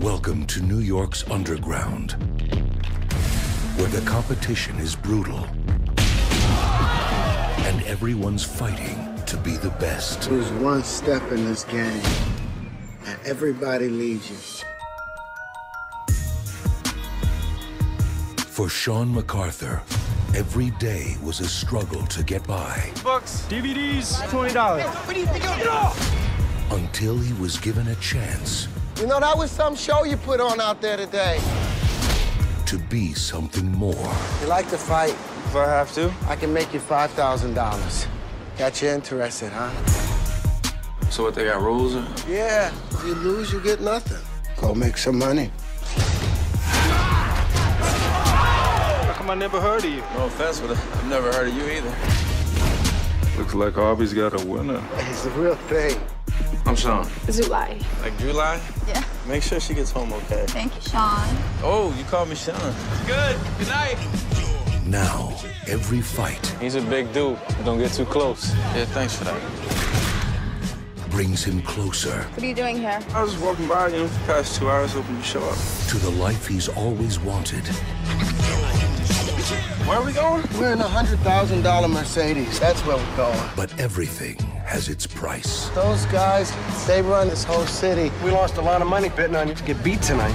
Welcome to New York's underground, where the competition is brutal and everyone's fighting to be the best. There's one step in this game, and everybody leaves you. For Sean MacArthur, every day was a struggle to get by Books, DVDs, $20. What do you think you're until he was given a chance You know, that was some show you put on out there today. to be something more. You like to fight? If I have to. I can make you $5,000. Got you interested, huh? So what, they got rules? Or? Yeah. If you lose, you get nothing. Go make some money. How come I never heard of you? No offense, but I've never heard of you either. Looks like Harvey's got a winner. It's the real thing. I'm Sean. Zulay. Like July? Yeah. Make sure she gets home okay. Thank you, Sean. Oh, you called me Sean. Good. Good night. Now, every fight He's a big dude. Don't get too close. Yeah, thanks for that. brings him closer What are you doing here? I was just walking by you for the past two hours hoping you show up. to the life he's always wanted. Where are we going? We're in a $100,000 Mercedes. That's where we're going. But everything has its price. Those guys, they run this whole city. We lost a lot of money betting on you to get beat tonight.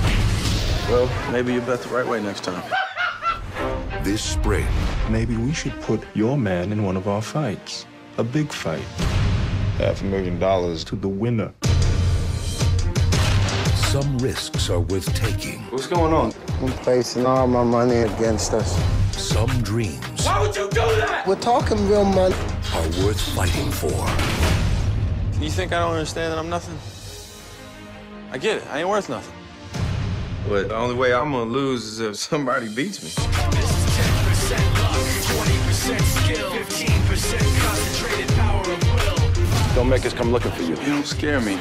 Well, maybe you bet the right way next time. This spring, Maybe we should put your man in one of our fights. A big fight. Half a million dollars to the winner. some risks are worth taking. What's going on? I'm placing all my money against us. Some dreams Why would you do that? We're talking real money. Are worth fighting for. You think I don't understand that I'm nothing? I get it. I ain't worth nothing. But the only way I'm gonna lose is if somebody beats me. Don't make us come looking for you. You don't scare me.